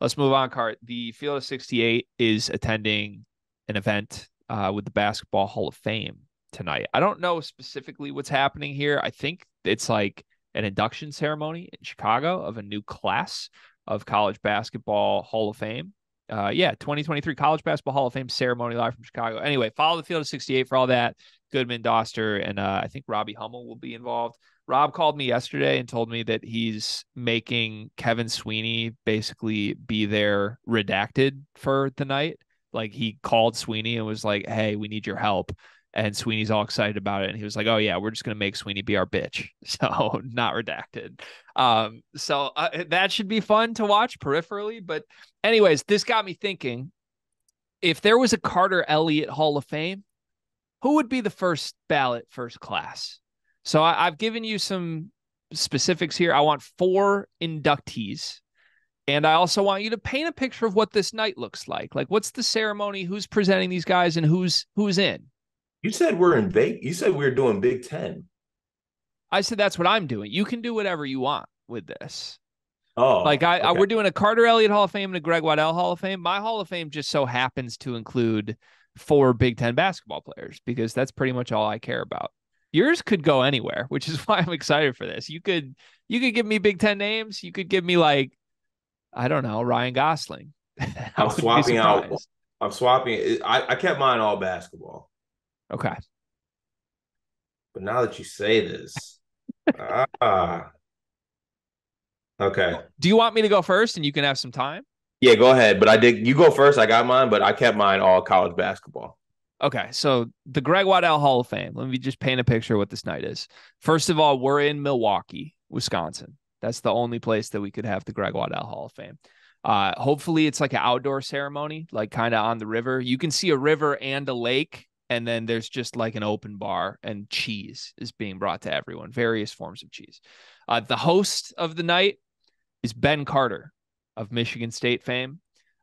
let's move on. Cart. The Field of 68 is attending an event uh, with the Basketball Hall of Fame tonight. I don't know specifically what's happening here. I think it's like an induction ceremony in Chicago of a new class of college basketball Hall of Fame. Uh, yeah, 2023 College Basketball Hall of Fame ceremony live from Chicago. Anyway, follow the field of 68 for all that. Goodman, Dauster, and uh, I think Robbie Hummel will be involved. Rob called me yesterday and told me that he's making Kevin Sweeney basically be there redacted for the night. Like he called Sweeney and was like, "Hey, we need your help." And Sweeney's all excited about it. And he was like, "Oh yeah, we're just gonna make Sweeney be our bitch." So not redacted. Um, so uh, that should be fun to watch peripherally. But anyways, this got me thinking: if there was a Carter Elliott Hall of Fame, who would be the first ballot first class? So I, I've given you some specifics here. I want four inductees. And I also want you to paint a picture of what this night looks like. Like what's the ceremony, who's presenting these guys and who's who's in? You said we're in big you said we are doing Big 10. I said that's what I'm doing. You can do whatever you want with this. Oh. Like I, okay. I we're doing a Carter Elliott Hall of Fame and a Greg Waddell Hall of Fame. My Hall of Fame just so happens to include four Big 10 basketball players because that's pretty much all I care about. Yours could go anywhere, which is why I'm excited for this. You could you could give me Big 10 names, you could give me like I don't know, Ryan Gosling. I'm swapping out. I'm swapping. I, I kept mine all basketball. Okay. But now that you say this, ah, okay. Do you want me to go first and you can have some time? Yeah, go ahead. But I did. You go first. I got mine, but I kept mine all college basketball. Okay, so the Greg Waddell Hall of Fame. Let me just paint a picture of what this night is. First of all, we're in Milwaukee, Wisconsin. That's the only place that we could have the Greg Waddell Hall of Fame. Uh, hopefully, it's like an outdoor ceremony, like kind of on the river. You can see a river and a lake, and then there's just like an open bar, and cheese is being brought to everyone, various forms of cheese. Uh, the host of the night is Ben Carter of Michigan State fame.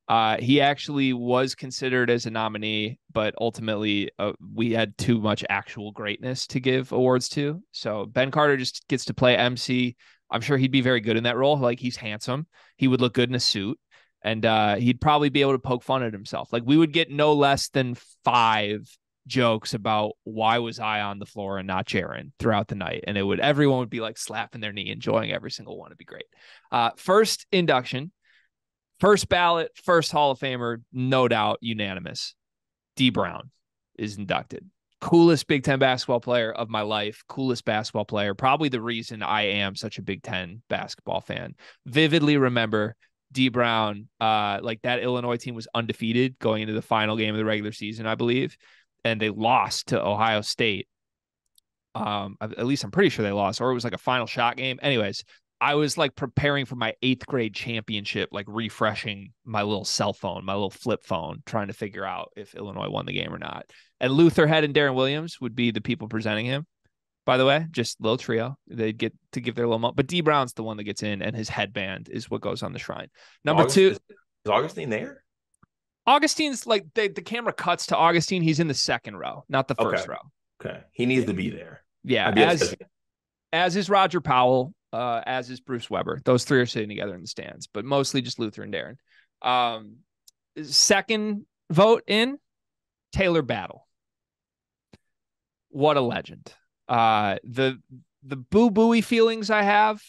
Uh, he actually was considered as a nominee, but ultimately uh, we had too much actual greatness to give awards to. So Ben Carter just gets to play MC. I'm sure he'd be very good in that role. Like he's handsome, he would look good in a suit, and uh, he'd probably be able to poke fun at himself. Like we would get no less than five jokes about why was I on the floor and not Jaren throughout the night, and it would everyone would be like slapping their knee, enjoying every single one. It'd be great. Uh, first induction First ballot, first Hall of Famer, no doubt, unanimous. Dee Brown is inducted. Coolest Big Ten basketball player of my life, coolest basketball player. Probably the reason I am such a Big Ten basketball fan. Vividly remember Dee Brown, uh, like that Illinois team was undefeated going into the final game of the regular season, I believe, and they lost to Ohio State. Um, at least I'm pretty sure they lost, or it was like a final shot game. Anyways, I was like preparing for my eighth grade championship, like refreshing my little cell phone, my little flip phone, trying to figure out if Illinois won the game or not. And Luther Head and Deron Williams would be the people presenting him. By the way, just little trio. They'd get to give their little moment. But Dee Brown's the one that gets in, and his headband is what goes on the shrine. Number August, two. Is, is Augustine there? Augustine's like they, the camera cuts to Augustine. He's in the second row, not the first Okay. row. Okay. He needs to be there. Yeah. As as is Roger Powell, uh, as is Bruce Weber. Those three are sitting together in the stands, but mostly just Luther and Deron. Um, second vote in Talor Battle. What a legend. Uh, the the Boo Buie feelings I have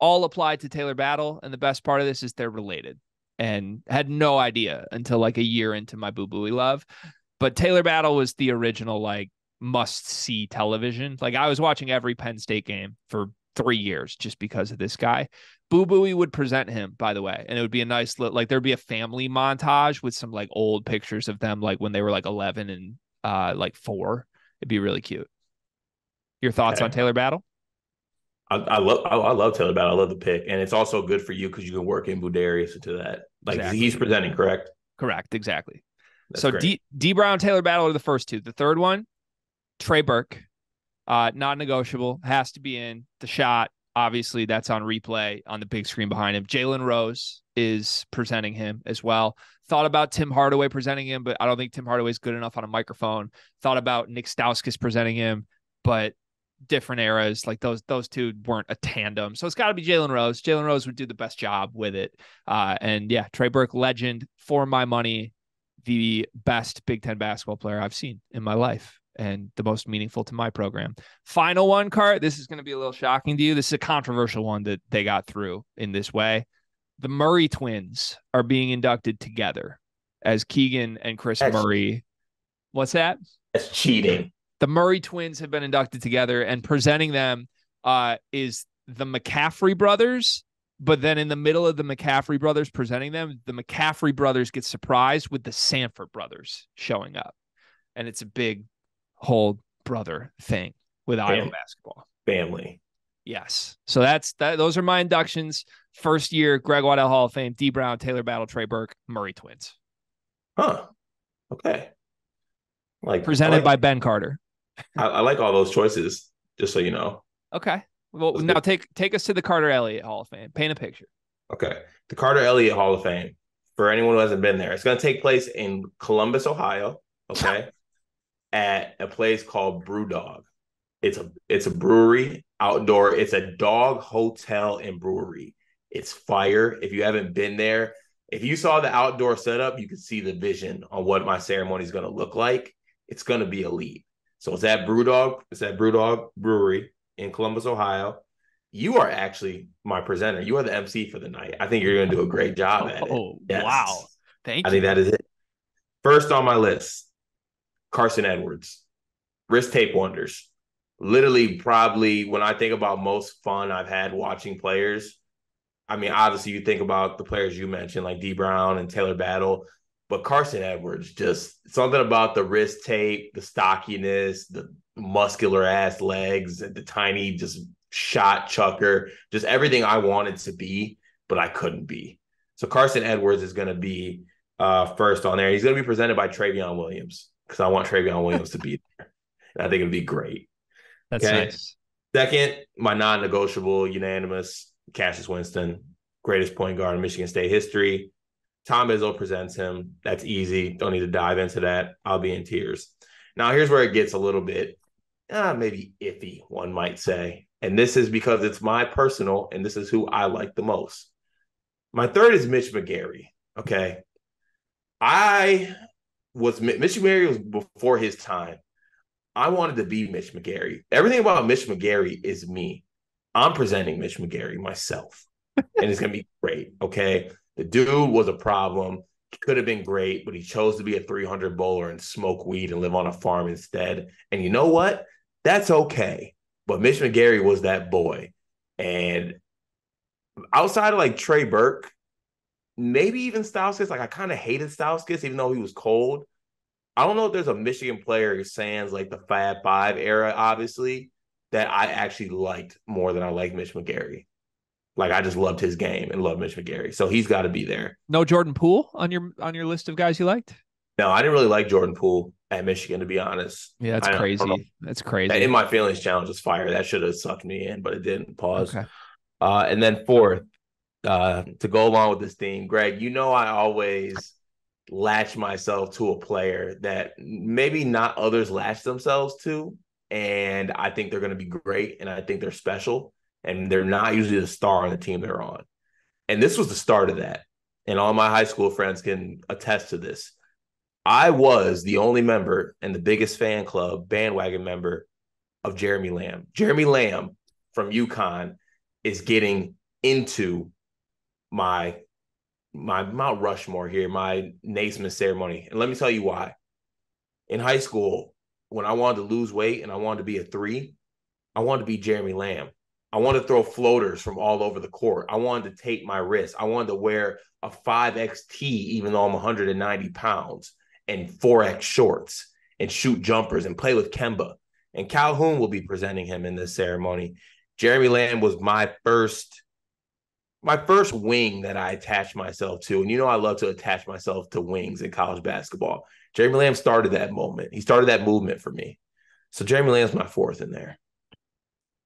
all apply to Talor Battle, and the best part of this is they're related. And had no idea until like a year into my Boo Buie love. But Talor Battle was the original like must see television. Like I was watching every Penn State game for three years just because of this guy. Boo Buie would present him, by the way, and it would be a nice little like there'd be a family montage with some like old pictures of them, like when they were like eleven and uh like four. It'd be really cute. Your thoughts Okay. on Talor Battle? I, I love I, I love Talor Battle. I love the pick. And it's also good for you because you can work in Budarius into that. Like Exactly. he's presenting, correct? Correct, exactly. That's so great. D Dee Brown, Talor Battle are the first two. The third one, Trey Burke, uh, not negotiable, has to be in the shot. Obviously, that's on replay on the big screen behind him. Jalen Rose is presenting him as well. Thought about Tim Hardaway presenting him, but I don't think Tim Hardaway is good enough on a microphone. Thought about Nick Stauskas presenting him, but different eras. Like those those two weren't a tandem. So it's got to be Jalen Rose. Jalen Rose would do the best job with it. Uh, and yeah, Trey Burke, legend for my money, the best Big Ten basketball player I've seen in my life and the most meaningful to my program. Final one, Cart. This is going to be a little shocking to you. This is a controversial one that they got through in this way. The Murray twins are being inducted together as Keegan and Kris That's, Murray. What's that? That's cheating. The Murray twins have been inducted together, and presenting them uh, is the McCaffery brothers. But then in the middle of the McCaffery brothers presenting them, the McCaffery brothers get surprised with the Sandfort brothers showing up. And it's a big whole brother thing with Family. Iowa basketball. Family. Yes. So that's that. Those are my inductions. First year, Greg Waddell Hall of Fame, Dee Brown, Talor Battle, Trey Burke, Murray twins. Huh. Okay. Like presented like, by Ben Carter. I, I, like all those choices, just so you know. Okay. Well, Let's now take take us to the Carter Elliott Hall of Fame. Paint a picture. Okay. The Carter Elliott Hall of Fame. For anyone who hasn't been there, it's going to take place in Columbus, Ohio. Okay. at a place called Brewdog. It's a it's a brewery outdoor. It's a dog hotel and brewery. It's fire. If you haven't been there, if you saw the outdoor setup, you could see the vision on what my ceremony is going to look like. It's going to be elite. So it's at Brewdog. It's at Brewdog Brewery in Columbus, Ohio. You are actually my presenter. You are the MC for the night. I think you're going to do a great job at it. Oh, yes. wow. Thank I you. I think that is it. First on my list, Carsen Edwards, wrist tape wonders. Literally, probably when I think about most fun I've had watching players, I mean, obviously, you think about the players you mentioned, like Dee Brown and Talor Battle, but Carsen Edwards, just something about the wrist tape, the stockiness, the muscular ass legs, and the tiny, just shot chucker, just everything I wanted to be, but I couldn't be. So Carsen Edwards is going to be uh, first on there. He's going to be presented by Trevion Williams because I want Trevion Williams to be there. And I think it'd be great. That's okay? nice. Second, my non-negotiable, unanimous, Cassius Winston, greatest point guard in Michigan State history. Tom Izzo presents him. That's easy. Don't need to dive into that. I'll be in tears. Now, here's where it gets a little bit, uh, maybe iffy, one might say. And this is because it's my personal, and this is who I like the most. My third is Mitch McGary. Okay. I was Mitch McGary was before his time. I wanted to be Mitch McGary. Everything about Mitch McGary is me. I'm presenting Mitch McGary myself, and it's gonna be great. Okay, the dude was a problem. Could have been great, but he chose to be a 300 bowler and smoke weed and live on a farm instead. And you know what? That's okay. But Mitch McGary was that boy. And outside of like Trey Burke, maybe even Stauskas. Like I kind of hated Stauskas, even though he was cold. I don't know if there's a Michigan player who sans like the Fab Five era, obviously, that I actually liked more than I like Mitch McGary. Like I just loved his game and loved Mitch McGary, so he's got to be there. No Jordan Poole on your on your list of guys you liked. No, I didn't really like Jordan Poole at Michigan, to be honest. Yeah, that's crazy. That's crazy. In my feelings challenge was fire. That should have sucked me in, but it didn't. Pause. Okay. Uh, and then fourth, uh, to go along with this theme, Greg, you know I always latch myself to a player that maybe not others latch themselves to. And I think they're going to be great. And I think they're special. And they're not usually the star on the team they're on. And this was the start of that. And all my high school friends can attest to this. I was the only member and the biggest fan club bandwagon member of Jeremy Lamb. Jeremy Lamb from UConn is getting into my my Mount Rushmore here, my Naismith ceremony. And let me tell you why. In high school, when I wanted to lose weight and I wanted to be a three, I wanted to be Jeremy Lamb. I wanted to throw floaters from all over the court. I wanted to take my wrist. I wanted to wear a 5XT, even though I'm 190 pounds, and 4X shorts and shoot jumpers and play with Kemba. And Calhoun will be presenting him in this ceremony. Jeremy Lamb was my first my first wing that I attached myself to, and you know I love to attach myself to wings in college basketball. Jeremy Lamb started that moment. He started that movement for me. So Jeremy Lamb's my fourth in there.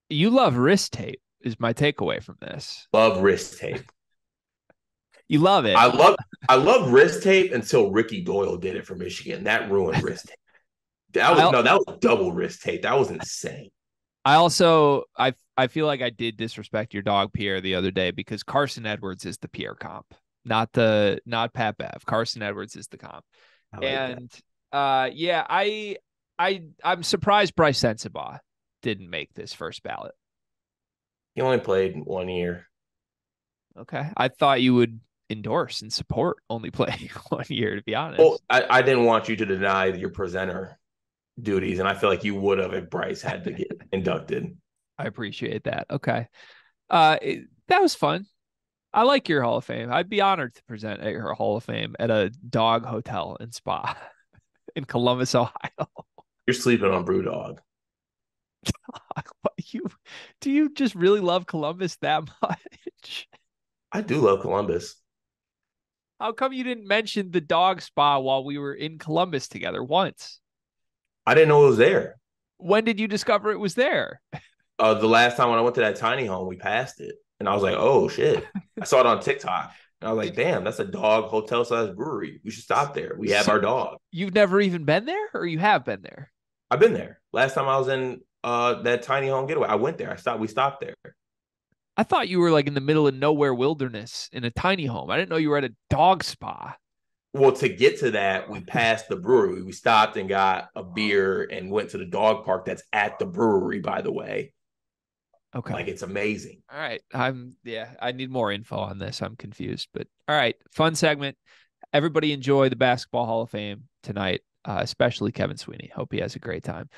You love wrist tape, is my takeaway from this. Love wrist tape. you love it. I love I love wrist tape until Ricky Doyle did it for Michigan. That ruined wrist tape. That was no, that was double wrist tape. That was insane. I also I I feel like I did disrespect your dog Pierre the other day because Carsen Edwards is the Pierre comp, not the not Pat Bev. Carsen Edwards is the comp. Like and that. uh yeah, I I I'm surprised Brice Sensabaugh didn't make this first ballot. He only played one year. Okay. I thought you would endorse and support only playing one year, to be honest. Well, I, I didn't want you to deny your presenter duties, and I feel like you would have if Brice had to get inducted. I appreciate that. Okay. Uh it, that was fun. I like your Hall of Fame. I'd be honored to present at your Hall of Fame at a dog hotel and spa in Columbus, Ohio. You're sleeping on Brewdog. you do you just really love Columbus that much? I do love Columbus. How come you didn't mention the dog spa while we were in Columbus together once? I didn't know it was there. When did you discover it was there? Uh, the last time when I went to that tiny home, we passed it, and I was like, "Oh shit!" I saw it on TikTok. And I was like, "Damn, that's a dog hotel size brewery. We should stop there. We have so our dog." You've never even been there, or you have been there? I've been there. Last time I was in uh that tiny home getaway, I went there. I stopped. We stopped there. I thought you were like in the middle of nowhere wilderness in a tiny home. I didn't know you were at a dog spa. Well, to get to that, we passed the brewery. We stopped and got a beer and went to the dog park that's at the brewery, by the way. Okay. Like it's amazing. All right. I'm yeah, I need more info on this. I'm confused. But all right, fun segment. Everybody enjoy the basketball Hall of Fame tonight, uh, especially Kevin Sweeney. Hope he has a great time.